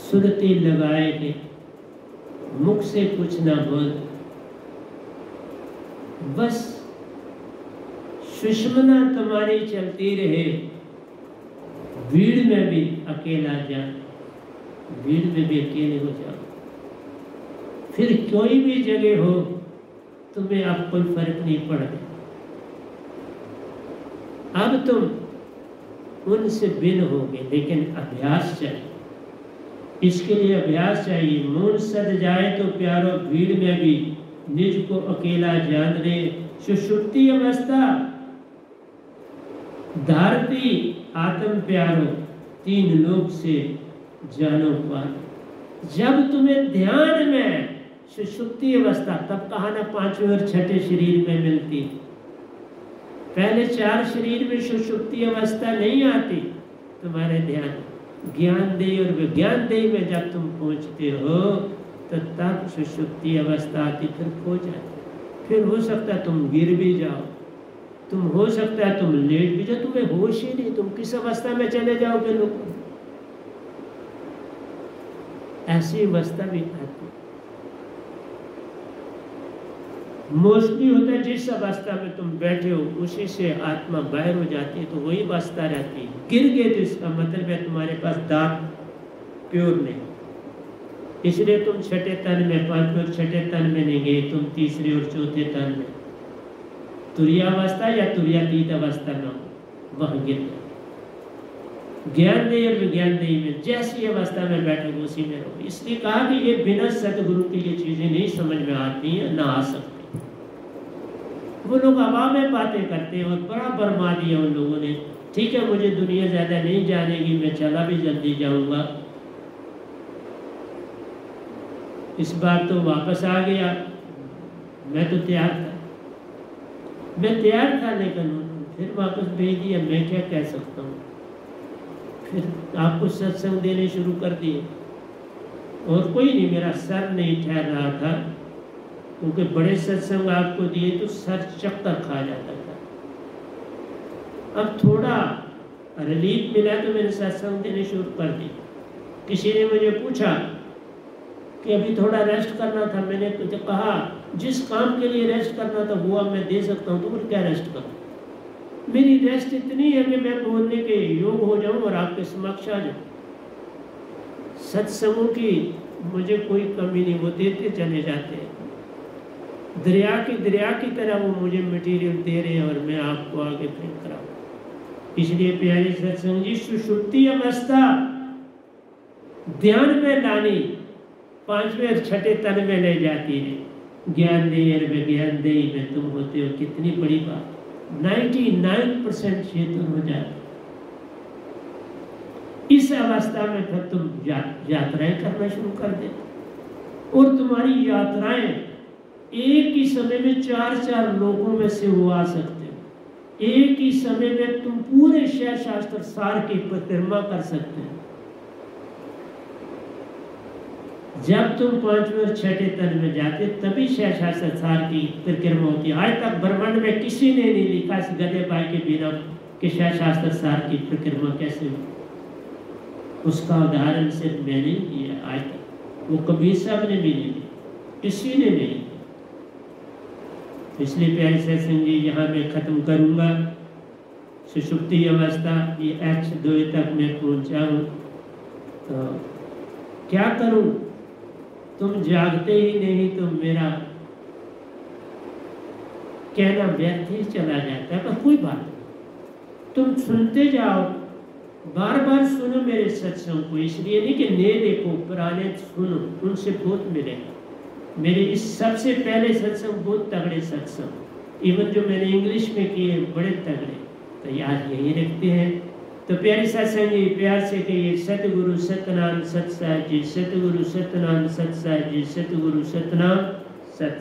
सुरती लगाए के मुख से कुछ ना बोल। बस सुषमना तुम्हारी चलती रहे, भीड़ में भी अकेला जा भीड़ में भी अकेले हो जाओ। फिर कोई भी जगह हो तुम्हें अब कोई फ़र्क नहीं पड़। अब तुम उनसे भिन्न होगे, लेकिन अभ्यास चाहिए। इसके लिए अभ्यास चाहिए। मूल सद जाए तो प्यारो भीड़ में भी निज को अकेला जान ले सुषुप्ति अवस्था, धारती आत्म प्यारो, तीन लोग से जानो पान। जब तुम्हें ध्यान में सुषुप्ति अवस्था, तब कहा ना पाँचवें और छठे शरीर में मिलती। पहले चार शरीर में सुषुप्ति अवस्था नहीं आती, तुम्हारे ध्यान, ज्ञान दे और विज्ञान दे में जब तुम पहुँचते हो तो तब सुषुप्ति अवस्था आती, फिर खो जाती। फिर हो सकता है तुम गिर भी जाओ, तुम हो सकता है तुम लेट भी जाओ, तुम्हें होश ही नहीं, तुम किस अवस्था में चले जाओगे लोग? ऐसी अवस्था भी आती। मोस्टली होता है, जिस अवस्था में तुम बैठे हो, उसी से आत्मा बाहर हो जाती है तो वही अवस्था रहती है। गिर गए तो इसका मतलब है तुम्हारे पास दांत प्योर नहीं। इसलिए तुम छठे तन में, पाँचवें और छठे तन में नहीं गए, तुम तीसरे और चौथे तन में। तुरियावस्था या तुरियातीत अवस्था में वह गिर गए। ज्ञान दे और विज्ञान दे में, जैसी अवस्था में बैठे उसी में रहो इसलिए कहा कि ये बिना सतगुरु की ये चीज़ें नहीं समझ में आती हैं, ना आ सकती। वो लोग आवाम में बातें करते हैं और बड़ा बरमा दिया उन लोगों ने। ठीक है, मुझे दुनिया ज़्यादा नहीं जानेगी, मैं चला भी जल्दी जाऊँगा। इस बार तो वापस आ गया। मैं तो तैयार था। मैं तैयार था, लेकिन फिर वापस भेज दिया। मैं क्या कह सकता हूँ? फिर आपको सत्संग देने शुरू कर दिए। और कोई नहीं, मेरा सर नहीं ठहर रहा था। क्योंकि बड़े सत्संग आपको दिए तो सर चक्कर खा जाता था। अब थोड़ा रिलीफ मिला तो मैंने सत्संग देने शुरू कर दी किसी ने मुझे पूछा कि अभी थोड़ा रेस्ट करना था, मैंने तुझे कहा, जिस काम के लिए रेस्ट करना था, वो अब मैं दे सकता हूँ तो फिर क्या रेस्ट करूँ? मेरी रेस्ट इतनी है कि मैं बोलने के योग हो जाऊँ और आपके समक्ष आ जाऊँ। सत्संगों की मुझे कोई कमी नहीं, वो देते चले जाते हैं। दरिया की दरिया की तरह वो मुझे मटेरियल दे रहे हैं और मैं आपको आगे फेंक रहा हूँ इसलिए प्यारी सत्संग जी सुषुप्ति अवस्था। ध्यान में लानी पाँचवें और छठे तन में ले जाती है। ज्ञान दे और मैं ज्ञान दे में तुम होते हो, कितनी बड़ी बात। 99 परसेंट चेतन हो जाते इस अवस्था में फिर तुम यात्राएँ करना शुरू कर दे और तुम्हारी यात्राएँ एक ही समय में चार चार लोगों में से वो आ सकते हो। एक ही समय में तुम पूरे शह शास्त्र सार की परिक्रमा कर सकते हो। जब तुम पाँचवें और छठे तन में जाते, तभी शह शास्त्र सार की परिक्रमा होती है। आज तक ब्रह्मांड में किसी ने नहीं लिखा इस गदे बाई के बिना कि शह शास्त्र सार की परिक्रमा कैसे हो। उसका उदाहरण सिर्फ़ मैंने दिया आज तक। वो कबीर साहब ने भी नहीं किसी ने नहीं इसलिए प्यारे सत्संग जी यहाँ मैं ख़त्म करूँगा। सुषुप्ति अवस्था, ये एच दो तक मैं पहुँचा हूँ तो क्या करूँ? तुम जागते ही नहीं तो मेरा कहना व्यर्थ ही चला जाता है, पर कोई बात नहीं। तुम सुनते जाओ। बार बार सुनो मेरे सत्संग को, इसलिए नहीं कि नए देखो, पुराने सुनो, उनसे बहुत मिलेगा। मेरे इस सबसे पहले सत्संग बहुत तगड़े सत्संग। इवन जो मैंने इंग्लिश में किए, बड़े तगड़े। तो याद यही रखते हैं। तो प्यारे सत्संग, प्यार से कहिए, सतगुरु सतनाम, सत साहब जी, सतगुरु सतनाम, सत साहब जी, सतगुरु सतनाम।